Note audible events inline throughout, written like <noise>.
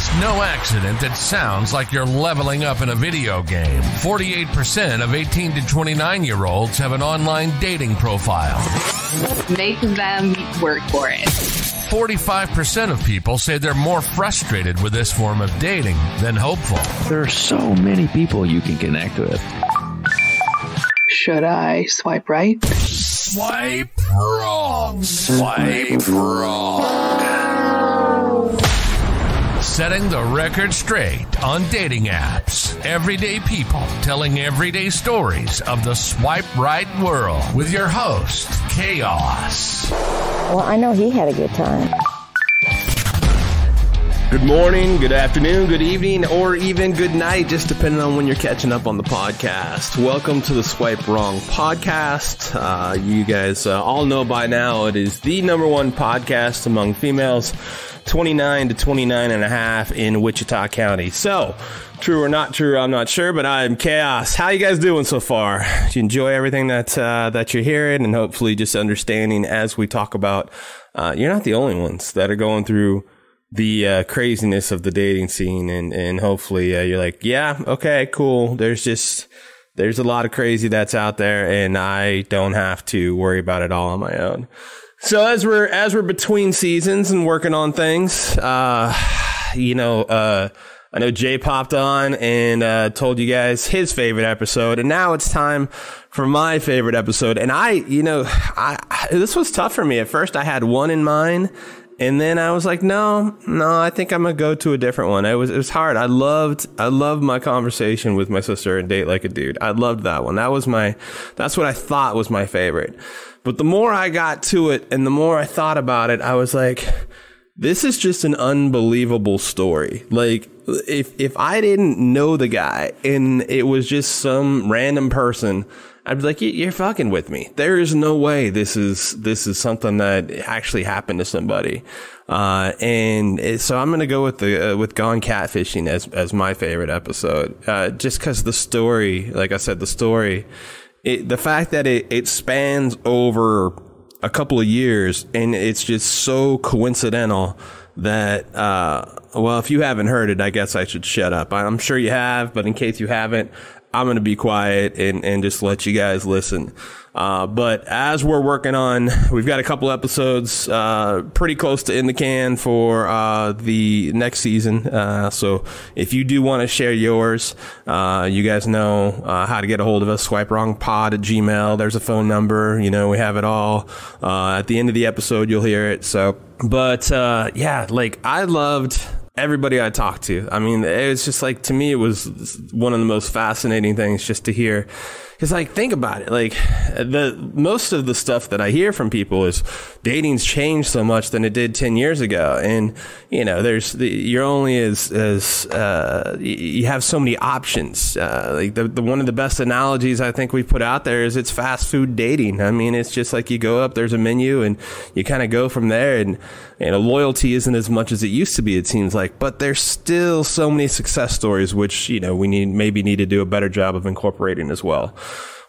It's no accident that sounds like you're leveling up in a video game. 48% of 18 to 29 year olds have an online dating profile. Make them work for it. 45% of people say they're more frustrated with this form of dating than hopeful. There are so many people you can connect with. Should I swipe right? Swipe wrong. Swipe wrong. Setting the record straight on dating apps. Everyday people telling everyday stories of the swipe right world with your host, Chaos. Well, I know he had a good time. Good morning, good afternoon, good evening, or even good night, just depending on when you're catching up on the podcast. Welcome to the Swipe Wrong podcast. Uh, you guys uh, all know by now it is the number one podcast among females 29 to 29 and a half in Wichita County. So, true or not true, I'm not sure, but I'm Chaos. How you guys doing so far? You enjoy everything that, uh, that you're hearing and hopefully just understanding as we talk about, uh, you're not the only ones that are going through the uh, craziness of the dating scene and and hopefully uh, you're like yeah okay cool there's just there's a lot of crazy that's out there and I don't have to worry about it all on my own so as we're as we're between seasons and working on things uh you know uh I know Jay popped on and uh, told you guys his favorite episode, and now it's time for my favorite episode. And I, you know, I, this was tough for me at first. I had one in mind, and then I was like, no, no, I think I'm gonna go to a different one. It was it was hard. I loved I loved my conversation with my sister and date like a dude. I loved that one. That was my that's what I thought was my favorite. But the more I got to it and the more I thought about it, I was like, this is just an unbelievable story. Like if if I didn't know the guy and it was just some random person I'd be like, "You're fucking with me." There is no way this is this is something that actually happened to somebody, uh, and so I'm gonna go with the uh, with Gone Catfishing as as my favorite episode, uh, just because the story, like I said, the story, it, the fact that it it spans over a couple of years and it's just so coincidental that uh, well if you haven't heard it i guess i should shut up. I'm sure you have but in case you haven't I'm going to be quiet and, and just let you guys listen. Uh, but as we're working on, we've got a couple episodes, uh, pretty close to in the can for, uh, the next season. Uh, so if you do want to share yours, uh, you guys know, uh, how to get a hold of us. Swipe wrong pod at Gmail. There's a phone number. You know, we have it all. at the end of the episode, you'll hear it. So, but, yeah, like I loved, everybody I talked to. I mean, it was just like, to me, it was one of the most fascinating things just to hear. Cause like, think about it. Like the, most of the stuff that I hear from people is dating's changed so much than it did 10 years ago. And, you know, there's the, you're only as, as, uh, you have so many options. Uh, like the, the, one of the best analogies I think we put out there is it's fast food dating. I mean, it's just like you go up, there's a menu and you kind of go from there and, you know, loyalty isn't as much as it used to be, it seems like, but there's still so many success stories, which, you know, we need, maybe need to do a better job of incorporating as well.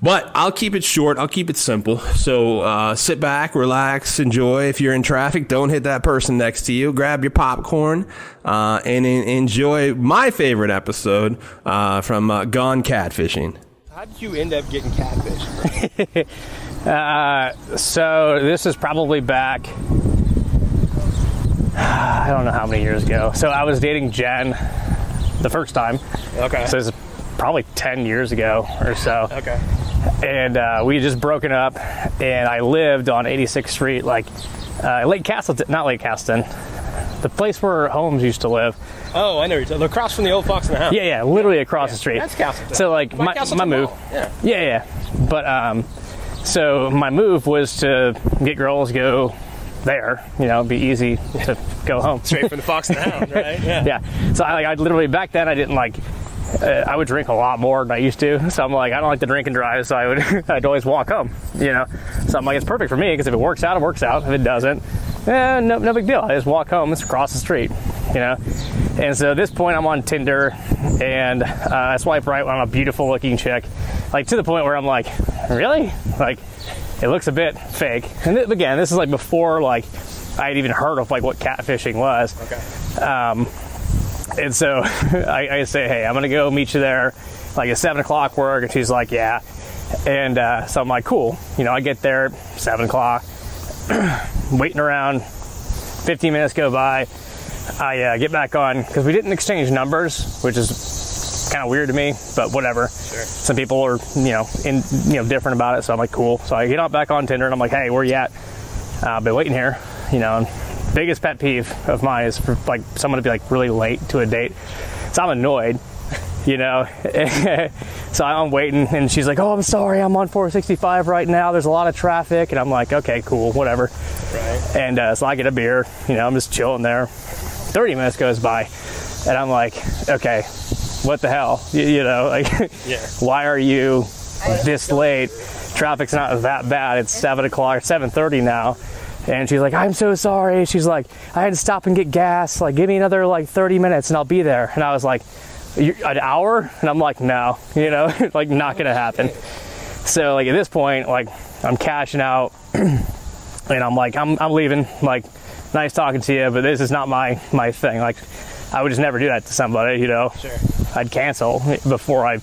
But I'll keep it short. I'll keep it simple. So uh, sit back, relax, enjoy. If you're in traffic, don't hit that person next to you. Grab your popcorn uh, and enjoy my favorite episode uh, from uh, Gone Catfishing. How did you end up getting catfish? <laughs> Uh, so this is probably back. <sighs> I don't know how many years ago. So I was dating Jen the first time. Okay. So this is probably 10 years ago or so. Okay. And uh, we had just broken up, and I lived on 86th Street, like uh, Lake Castleton, not Lake Castleton, the place where Holmes used to live. Oh, I know. You're across from the old Fox and the Hound. Yeah, yeah, literally across Yeah, the street. that's Castleton. So like my, Castleton my move. Yeah. yeah, yeah. But um, so my move was to get girls go there. You know, it'd be easy to go home. Straight from the Fox and the Hound, <laughs> right? Yeah. yeah. So I like I literally back then I didn't like. Uh, I would drink a lot more than I used to, so I'm like, I don't like to drink and drive, so I would, <laughs> I'd always walk home, you know. So I'm like, it's perfect for me because if it works out, it works out. If it doesn't, eh, no, no big deal. I just walk home. It's across the street, you know. And so at this point, I'm on Tinder, and uh, I swipe right on a beautiful looking chick, like to the point where I'm like, really? Like, it looks a bit fake. And th- again, this is like before like I had even heard of like what catfishing was. Okay. Um, And so <laughs> I, I say, hey, I'm gonna go meet you there, like at seven o'clock work, and she's like, yeah. And uh, so I'm like, cool. You know, I get there at seven o'clock, <clears throat> waiting around. 15 minutes go by. I uh, get back on because we didn't exchange numbers, which is kind of weird to me, but whatever. Some people are, you know, in you know different about it, so I'm like, cool. So I get on back on Tinder and I'm like, hey, where you at? Uh, I've been waiting here, you know. And biggest pet peeve of mine is for like someone to be like really late to a date. So I'm annoyed, you know. <laughs> so I'm waiting, and she's like, "Oh, I'm sorry, I'm on 465 right now. There's a lot of traffic," and I'm like, "Okay, cool, whatever." Right. And uh, so I get a beer, you know, I'm just chilling there. 30 minutes goes by, and I'm like, "Okay, what the hell? You, you know, <laughs> like, Yeah. why are you this late? Traffic's not that bad. It's seven o'clock, 7:30 now." And she's like, "I'm so sorry." She's like, "I had to stop and get gas. Like, give me another like 30 minutes, and I'll be there." And I was like, "An hour?" And I'm like, "No, <laughs> you know, <laughs> like not gonna happen." So like at this point, like I'm cashing out, <clears throat> and I'm like, I'm I'm leaving. Like, nice talking to you, but this is not my my thing. Like, I would just never do that to somebody, you know. Sure. I'd cancel before I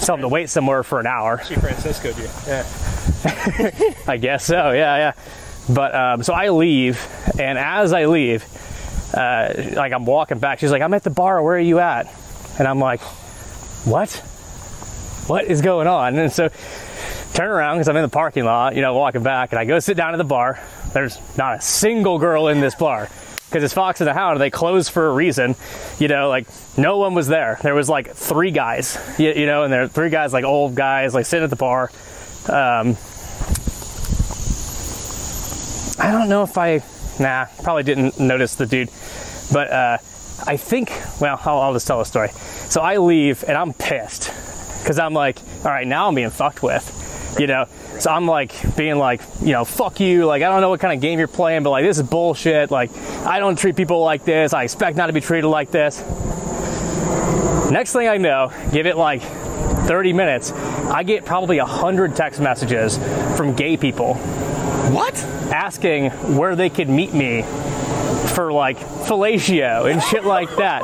tell them to wait somewhere for an hour. She Francisco, you. Yeah. <laughs> I guess so. Yeah, yeah. But um, so I leave, and as I leave, uh, like I'm walking back, she's like, "I'm at the bar. Where are you at?" And I'm like, "What? What is going on?" And so turn around because I'm in the parking lot, you know, walking back, and I go sit down at the bar. There's not a single girl in this bar. Because it's Fox and the Hound, they closed for a reason. You know, like no one was there. There was like three guys, you, you know, and there three guys, like old guys, like sitting at the bar. Um, I don't know if I, nah, probably didn't notice the dude, but uh, I think, well, I'll, I'll just tell a story. So I leave and I'm pissed because I'm like, all right, now I'm being fucked with, you know. So I'm like being like, you know, fuck you. Like I don't know what kind of game you're playing, but like this is bullshit. Like I don't treat people like this. I expect not to be treated like this. Next thing I know, give it like 30 minutes, I get probably 100 text messages from gay people What? Asking where they could meet me for like fellatio and shit like that.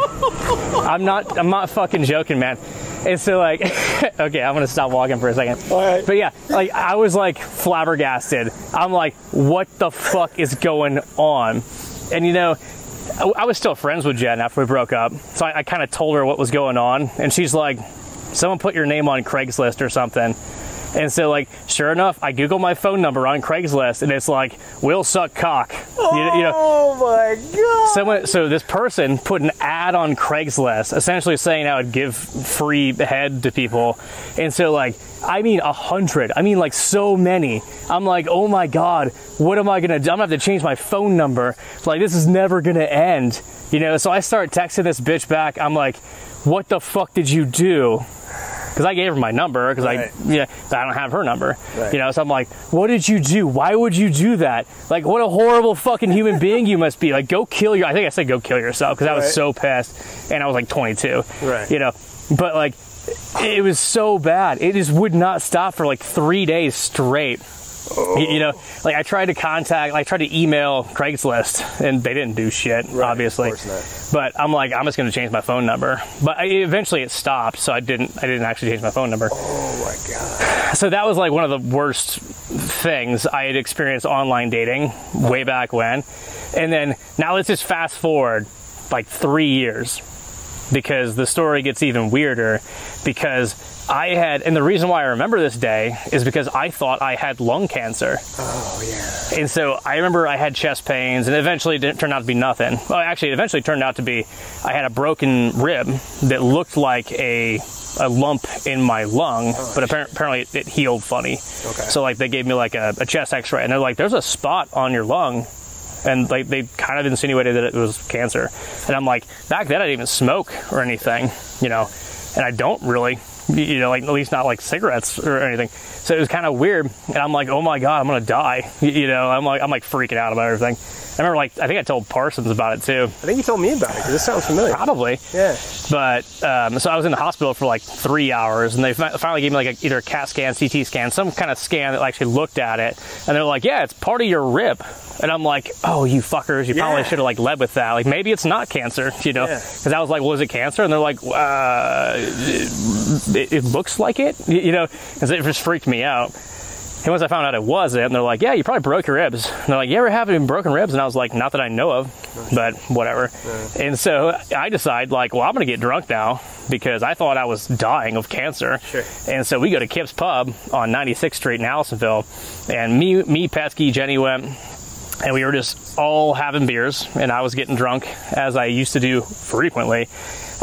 I'm not I'm not fucking joking, man. And so like <laughs> okay, I'm gonna stop walking for a second. right. But yeah, like I was like flabbergasted. I'm like, what the fuck is going on? And you know, I, I was still friends with Jen after we broke up. So I, I kind of told her what was going on, and she's like, someone put your name on Craigslist or something. And so, like, sure enough, I Google my phone number on Craigslist, and it's like, "We'll suck cock." You, you know, Oh my god. Someone, so this person put an ad on Craigslist, essentially saying I would give free head to people, and so like I mean a hundred, I mean like so many. I'm like, oh my god, what am I gonna do? I'm gonna have to change my phone number. Like this is never gonna end, you know. So I start texting this bitch back. I'm like, what the fuck did you do? Because I gave her my number because Right. I yeah I don't have her number, Right. you know. So I'm like, what did you do? Why would you do that? Like, what a horrible fucking human being you must be. Like, go kill your. I think I said go kill yourself because I was Right. so pissed, and I was like 22, Right. You know, but like, it was so bad. It just would not stop for like three days straight. You, you know, like I tried to contact, like I tried to email Craigslist, and they didn't do shit, obviously. Of course But I'm like, I'm just going to change my phone number. But I, eventually, it stopped, so I didn't. I didn't actually change my phone number. Oh my god. So that was like one of the worst things I had experienced online dating way back when. And then now let's just fast forward like three years because the story gets even weirder because I had, and the reason why I remember this day is because I thought I had lung cancer. Oh yeah. And so I remember I had chest pains, and eventually it didn't turn out to be nothing. Well, actually, it eventually turned out to be I had a broken rib that looked like a a lump in my lung, oh, but appar- apparently it, it healed funny. Okay. So like they gave me like a, a chest X-ray, and they're like, "There's a spot on your lung." And like they kind of insinuated that it was cancer, and I'm like, back then I didn't even smoke or anything, you know, and I don't really, you know, like at least not like cigarettes or anything. So it was kind of weird, and I'm like, oh my god, I'm gonna die, you know. I'm like, I'm like freaking out about everything. I remember, like, I think I told Parsons about it too. I think you told me about it because it sounds familiar. Probably. Yeah. But um, so I was in the hospital for like three hours, and they finally gave me like a, either a CAT scan, CT scan, some kind of scan that actually looked at it, and they're like, "Yeah, it's part of your rib." And I'm like, "Oh, you fuckers! You probably should have like led with that. Like maybe it's not cancer, you know?" Yeah. Because I was like, "Was it cancer?" And they're like, uh, it, "It looks like it," you know, because it just freaked me out. And once I found out it wasn't, they're like, "Yeah, you probably broke your ribs." And they're like, "You ever have any broken ribs?" And I was like, "Not that I know of, but whatever." And so I decide, like, well, I'm gonna get drunk now because I thought I was dying of cancer. Sure. And so we go to Kip's Pub on 96th Street in Allisonville, and me, me, Pesky, Jenny went, and we were just all having beers, and I was getting drunk as I used to do frequently.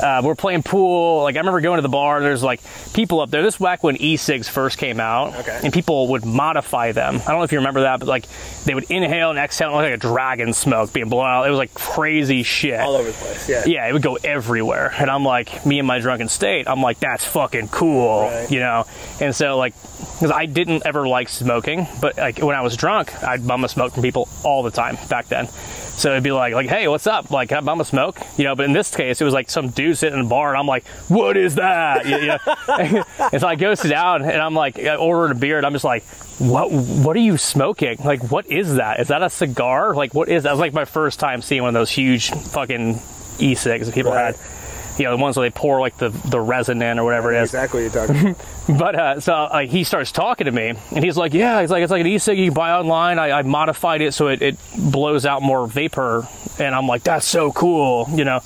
Uh, we're playing pool. Like I remember going to the bar. There's like people up there. This back when e-cigs first came out, Okay. and people would modify them. I don't know if you remember that, but like they would inhale and exhale like a dragon smoke being blown out. It was like crazy shit. All over the place. Yeah. Yeah, it would go everywhere. And I'm like, me in my drunken state, I'm like, that's fucking cool, Right. you know? And so, like, because I didn't ever like smoking, but like when I was drunk, I'd bum a smoke from people all the time back then. So it'd be like, like, hey, what's up? Like, can I bum a smoke? You know, but in this case, it was like some dude sitting in a bar, and I'm like, what is that? You know? <laughs> and so I go sit down, and I'm like, I ordered a beer, and I'm just like, what? What are you smoking? Like, what is that? Is that a cigar? Like, what is that? It was like my first time seeing one of those huge fucking e-cigs that people Right. had. You know, the ones where they pour like the, the resin in or whatever it is. Exactly what you're talking about. <laughs> But uh, so like he starts talking to me, and he's like, "Yeah, he's like, it's like an e-cig you can buy online. I, I modified it so it, it blows out more vapor." And I'm like, "That's so cool," you know.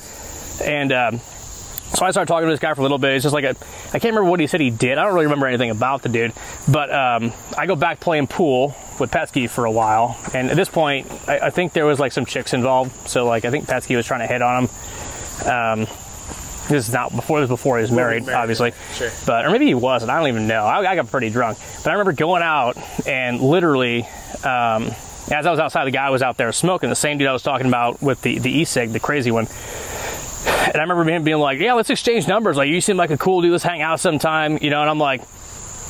And um, so I started talking to this guy for a little bit. It's just like a, I can't remember what he said he did. I don't really remember anything about the dude. But um, I go back playing pool with Petsky for a while, and at this point, I, I think there was like some chicks involved. So like I think Petsky was trying to hit on him. Um, this is not before this was before he was married, married, obviously. Sure. But or maybe he wasn't. I don't even know. I, I got pretty drunk, but I remember going out and literally, um, as I was outside, the guy was out there smoking. The same dude I was talking about with the the e-cig, the crazy one. And I remember him being like, "Yeah, let's exchange numbers. Like, you seem like a cool dude. Let's hang out sometime." You know, and I'm like,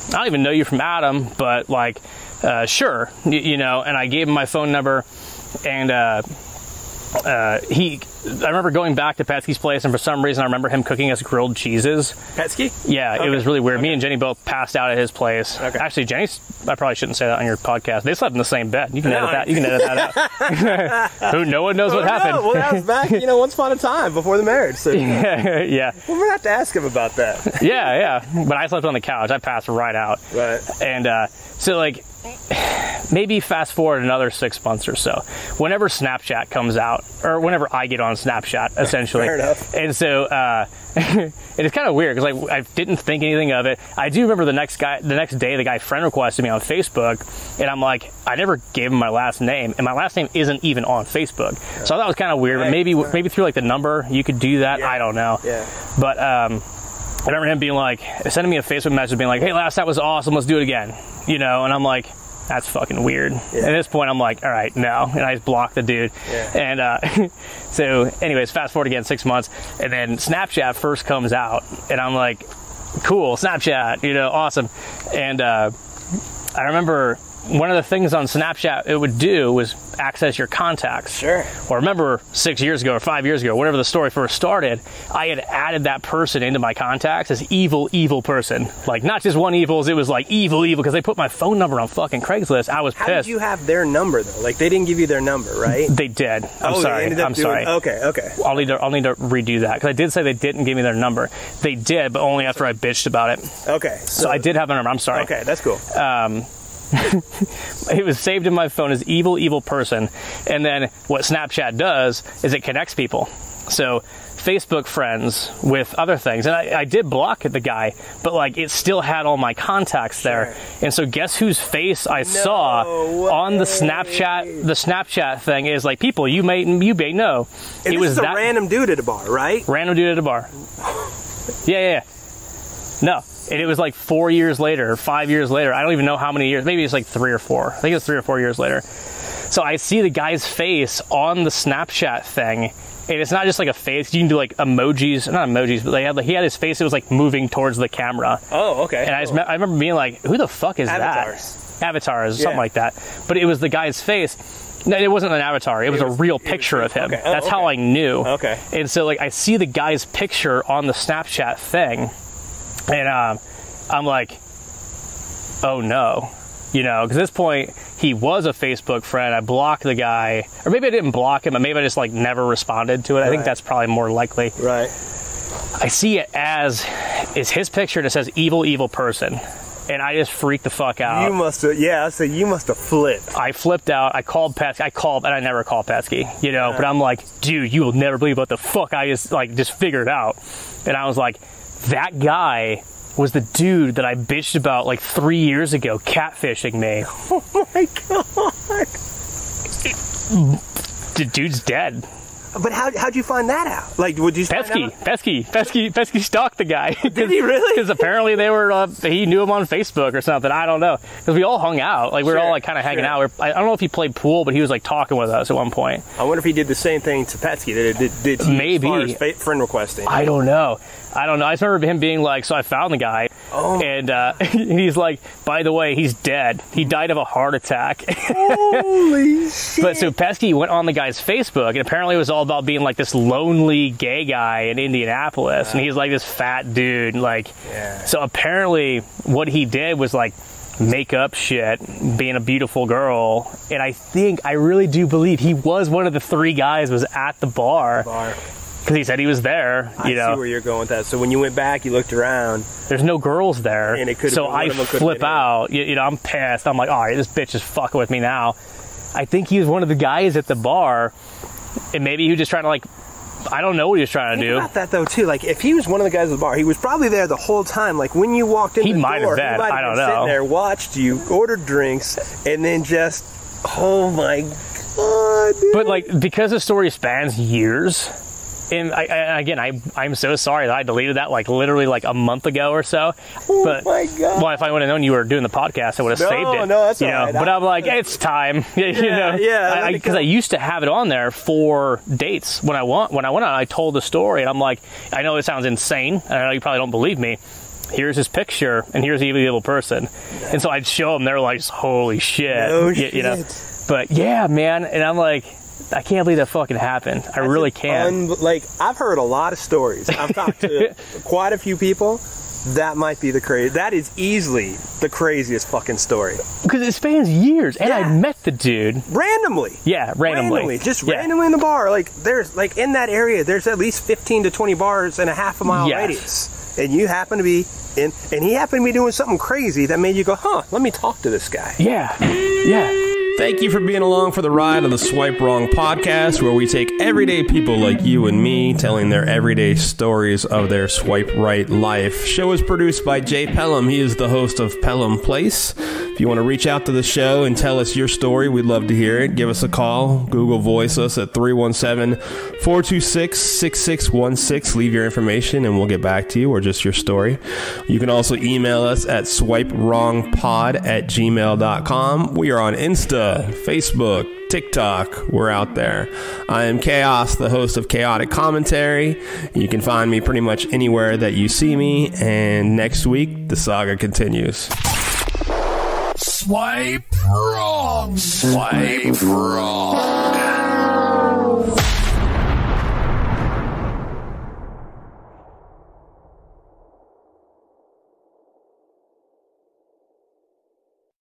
"I don't even know you from Adam, but like, uh, sure, y- you know." And I gave him my phone number, and uh, uh, he. I remember going back to Petsky's place, and for some reason, I remember him cooking us grilled cheeses. Petsky? Yeah, it was really weird. Me and Jenny both passed out at his place. Okay. Actually, Jenny's. I probably shouldn't say that on your podcast. They slept in the same bed. You can No. edit that. You can edit that out. <laughs> Who? No one knows what Oh, no. happened. Well, that was back, you know, once upon a time before the marriage. So <laughs> yeah, yeah, we're gonna have to ask him about that. yeah, yeah. But I slept on the couch. I passed right out. Right. And uh, so, like, maybe fast forward another six months or so. Whenever Snapchat comes out, or whenever I get on Snapchat, essentially. Fair enough. And so, uh, <laughs> it's kind of weird because like I didn't think anything of it. I do remember the next guy, the next day, the guy friend requested me on Facebook, and I'm like, I never gave him my last name, and my last name isn't even on Facebook. So that was kind of weird. But maybe right. maybe through like the number you could do that. Yeah. I don't know. Yeah. But um, I remember him being like, sending me a Facebook message being like, hey, last that was awesome. Let's do it again. You know, and I'm like, that's fucking weird. At this point, I'm like, all right, no. And I just blocked the dude. Yeah. And uh, <laughs> so, anyways, fast forward again six months. And then Snapchat first comes out. And I'm like, cool, Snapchat, you know, awesome. And uh, I remember one of the things on Snapchat it would do was access your contacts. Sure. Or remember six years ago or five years ago, whenever the story first started, I had added that person into my contacts as evil, evil person. Like not just one evils, it was like evil, evil because they put my phone number on fucking Craigslist. I was How pissed. How did you have their number though? Like they didn't give you their number, right? they did. I'm oh, sorry. They ended up I'm doing, sorry. Okay, okay. I'll need to I'll need to redo that because I did say they didn't give me their number. They did, but only after I bitched about it. Okay. So I did have a number. I'm sorry. Okay, that's cool. Um, <laughs> it was saved in my phone as evil, evil person. And then what Snapchat does is it connects people. So Facebook friends with other things. And I, I did block the guy, but like it still had all my contacts there. And so guess whose face I saw on the. Snapchat the Snapchat thing is like people you may you may know. And it was a that random dude at a bar, right? random dude at a bar. <laughs> Yeah, yeah, yeah. No. And it was like four years later, five years later. I don't even know how many years. Maybe it's like three or four. I think it's three or four years later. So I see the guy's face on the Snapchat thing. And it's not just like a face. You can do like emojis, not emojis, but they had like, he had his face. It was like moving towards the camera. Oh, okay. And I, just, I remember being like, who the fuck is Avatars. that? Avatars, Avatars, something like that. But it was the guy's face. No, it wasn't an avatar. It was, was- a real it was picture of him. okay. Oh, That's how I knew. Okay. And so, like, I see the guy's picture on the Snapchat thing, and um, I'm like, oh no, you know, because at this point he was a Facebook friend. I blocked the guy, or maybe I didn't block him, but maybe I just like never responded to it. I think that's probably more likely. Right. I see it as is his picture and it says evil, evil person, and I just freaked the fuck out. You must have. Yeah. I said you must have flipped. I flipped out. I called Petsky. I called, and I never called Petsky, you know. But I'm like, dude, you will never believe what the fuck I just like just figured out. And I was like, that guy was the dude that I bitched about like three years ago, catfishing me. <laughs> Oh my god. The dude's dead. But how how'd you find that out? Like, would you? Pesky, Pesky, Pesky, Pesky stalked the guy. <laughs> Did he really? Because apparently they were, uh, he knew him on Facebook or something. I don't know. Because we all hung out. Like we were all like kind of hanging sure. out. We- I I don't know if he played pool, but he was like talking with us at one point. I wonder if he did the same thing to Pesky that it did, did to Maybe. as far as friend requesting. I don't know. I don't know. I just remember him being like, so I found the guy, Oh. and uh, <laughs> he's like, by the way, he's dead. He died of a heart attack. Holy <laughs> shit! but so Pesky went on the guy's Facebook, and apparently it was all about being like this lonely gay guy in Indianapolis, and he's like this fat dude, like. Yeah. So apparently, what he did was like make up shit, being a beautiful girl, and I think I really do believe he was one of the three guys was at the bar Bar. Because <laughs> he said he was there. I You know, see where you're going with that. So when you went back, you looked around. There's no girls there. And it could've so I flip out. You, you know, I'm pissed. I'm like, all right, this bitch is fucking with me now. I think he was one of the guys at the bar, and maybe he was just trying to like, I don't know what he was trying to Think do. about that though too. Like if he was one of the guys at the bar, he was probably there the whole time. Like when you walked in, He the might have been. He might I don't know. Sitting there, watched you, ordered drinks, and then just, oh my god. Dude. But like, because the story spans years, and I, I, again, I, I'm so sorry that I deleted that like literally like a month ago or so. Oh but Oh my God. well, if I would have known you were doing the podcast, I would have No, saved it. no, that's you all know. right. But I- I'm like, it's time. <laughs> you know, yeah, Because go. I, used to have it on there for dates when I want when I went on. I told the story, and I'm like, I know it sounds insane. and I know you probably don't believe me. Here's his picture, and here's the evil, person. And so I'd show them. They're like, holy shit. No you, you know. But yeah, man. And I'm like, I can't believe that fucking happened. I really can't. Un- like I've heard a lot of stories. I've talked to <laughs> quite a few people. That might be the crazy. That is easily the craziest fucking story. Because it spans years, and I met the dude. Randomly. Yeah, randomly. just Yeah. randomly in the bar. Like there's like in that area, there's at least 15 to 20 bars in a half a mile Yes. radius, and you happen to be in, and he happened to be doing something crazy that made you go, huh? Let me talk to this guy. Yeah, yeah. Thank you for being along for the ride of the Swipe Wrong podcast, where we take everyday people like you and me telling their everyday stories of their swipe right life. Show is produced by Jay Pelham. He is the host of Pelham Place. If you want to reach out to the show and tell us your story, we'd love to hear it. Give us a call. Google Voice us at 317 426 6616. Leave your information and we'll get back to you or just your story. You can also email us at swipewrongpod at gmail.com. We are on Insta, Facebook, TikTok. We're out there. I am Chaos, the host of Chaotic Commentary. You can find me pretty much anywhere that you see me. And next week, the saga continues. Swipe wrong. Swipe wrong.